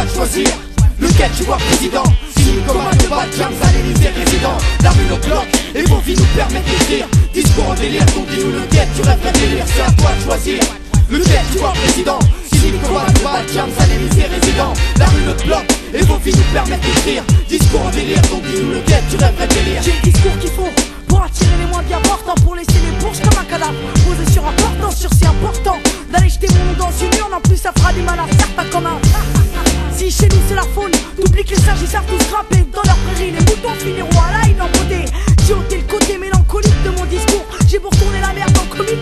Lequel tu vois président. Signe comme un débat, James à l'Elysée résident La rue notre bloc et vos vies nous permettent d'écrire Discours en délire, donc dis-nous lequel tu rêverais délire. C'est à toi de choisir Lequel tu vois président. Signe comme un débat, James à l'Elysée résident La rue notre bloc et vos vies nous permettent d'écrire Discours en délire, donc dis-nous lequel tu rêverais délire. J'ai le discours qu'il faut pour attirer les moins bien portants Pour laisser les bourges comme un cadavre Posé sur un portant, sur si important D'aller jeter mon nom dans une urne. En plus ça fera du mal à ils savent tous grimper Dans leur prairie les moutons finiront à la une en beauté. J'ai ôté le côté mélancolique de mon discours. J'ai beau retourner la merde en comique.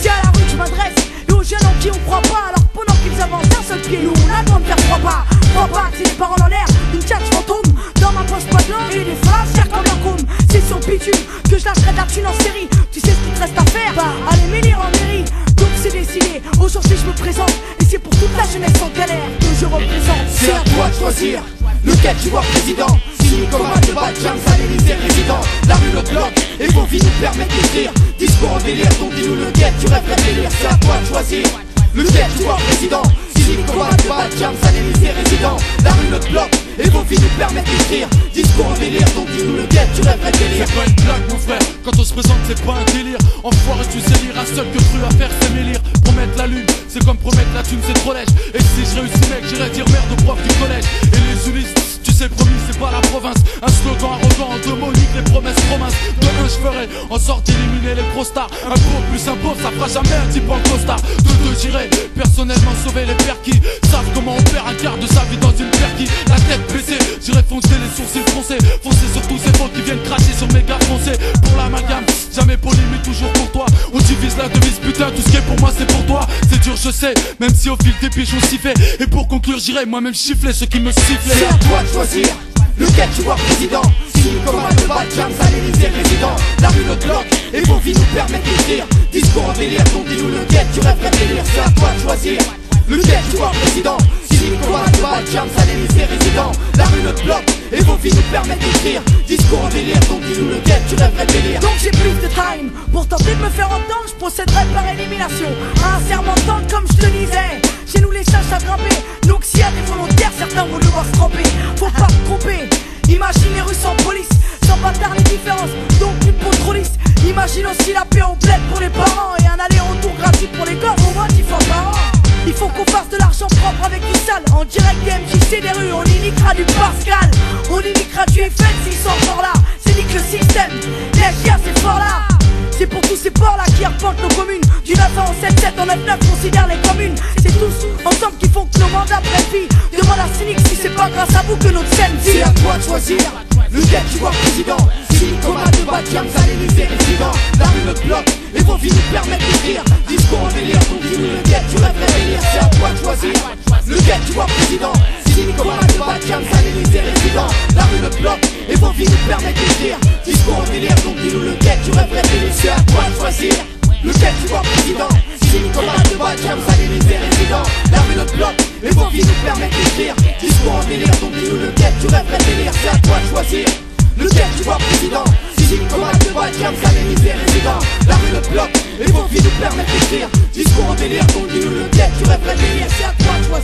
C'est à la rue que je m'adresse Et aux jeunes en qui on croit pas Alors pendant qu'ils avancent d'un seul pied Nous on attend de faire trois pas. Trois pas, c'est les paroles en l'air Une catch fantôme. Dans ma poche pas de langue Et des phrases chères comme un côme C'est sur le que je lâcherai de la thune en série. Tu sais ce qu'il te reste à faire? Bah allez m'élire en mairie. Donc c'est décidé. Aujourd'hui je me présente. Et c'est pour toute la jeunesse en galère Que je représente. C'est à toi de choisir Tu vois président Signe comme un débat, James à l'Elysée résident La rue notre bloc et vos vies nous permettent d'écrire. Discours en délire, donc dis-nous lequel tu rêverais de délire. C'est à toi de choisir. Lequel tu vois président Signe comme un débat, James à l'Elysée résident La rue notre bloc et vos vies nous permettent d'écrire. Discours en délire, donc dis-nous lequel tu rêverais de délire. C'est pas une blague mon frère, quand on se présente c'est pas un délire. Enfoiré tu sais lire, un seul que cru à faire c'est m'élire Promettre la lune, c'est comme promettre la thune c'est trop lèche. Et si je réussis mec, j'irai dire merde au prof du collège. Et les ulisses, en les promesses De un je ferai en sorte d'éliminer les gros stars. Un beau plus un beau, ça fera jamais un type en costard De deux j'irai personnellement sauver les pères qui Savent comment on perd un quart de sa vie dans une perquis La tête baissée, j'irai foncer les sourcils froncés Foncer sur tous ces mots qui viennent cracher sur mes gars foncés. Pour l'amalgame, jamais poli mais toujours pour toi. On divise la devise putain, tout ce qui est pour moi c'est pour toi. C'est dur je sais, même si au fil des pigeons s'y fait. Et pour conclure j'irai moi-même siffler ceux qui me sifflaient C'est à toi de choisir Tu vois président Signe comme un débat, James à l'Elysée résident La rue notre bloc et vos vies nous permettent d'écrire Discours en délire, donc dis-nous lequel tu rêverais de délire C'est à toi de choisir. Tu vois président Signe comme un débat, James à l'Elysée résident La rue notre bloc et vos vies nous permettent d'écrire Discours en délire, donc dis-nous lequel tu rêverais de délire Donc j'ai plus de time pour tenter de me faire entendre, je procéderai par élimination. Un serment comme je te disais. Chez nous les sages à grimper, donc s'il y a des volontaires, certains Imagine aussi la paix au bled pour les parents et un aller-retour gratuit pour les gosses, au moins 10 fois par an. Il faut qu'on fasse de l'argent propre avec du sale. En direct des MJC des rues, on iniquera du Pascal. On iniquera du FN s'ils sont encore là. C'est nique le système, les chiens c'est fort là. C'est pour tous ces porcs là qui arpentent nos communes. Du 9 en 7, 7 en 9, 9 considère les communes. C'est tous ensemble qui font que nos mandats prennent vie Demande à Cynique si c'est pas grâce à vous que notre scène vit. C'est à toi de choisir. Lequel tu vois président. Signe comme un débat, James à l'Elysée dissident Cynique au mal de Batiam, salinisé résident La rue le bloc, et vos vies nous permettent de dire Discours en délire, donc dis-nous lequel tu rêverais délicieux à toi de choisir. Lequel tu vois président. Si Cynique au mal de Batiam, salinisé résident La rue le bloc, et vos vies nous permettent de dire Discours en délire, donc dis-nous lequel tu rêverais délire C'est à toi de choisir. Lequel tu vois président. Cynique au mal de Batiam, salinisé résident La rue le bloc, et vos vies nous permettent d'écrire. Discours en délire, donc dis-nous lequel tu rêverais délire C'est à toi de choisir.